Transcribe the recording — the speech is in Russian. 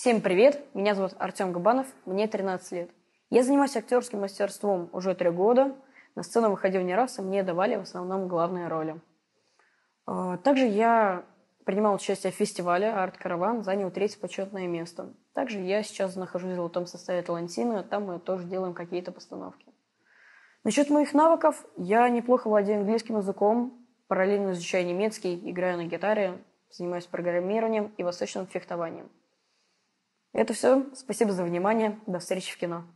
Всем привет, меня зовут Артем Габанов, мне 13 лет. Я занимаюсь актерским мастерством уже три года. На сцену выходил не раз, и мне давали в основном главные роли. А, также я принимал участие в фестивале «Арт-караван», занял третье почетное место. Также я сейчас нахожусь в золотом составе Талантина, там мы тоже делаем какие-то постановки. Насчет моих навыков, я неплохо владею английским языком, параллельно изучаю немецкий, играю на гитаре, занимаюсь программированием и восточным фехтованием. Это все. Спасибо за внимание. До встречи в кино.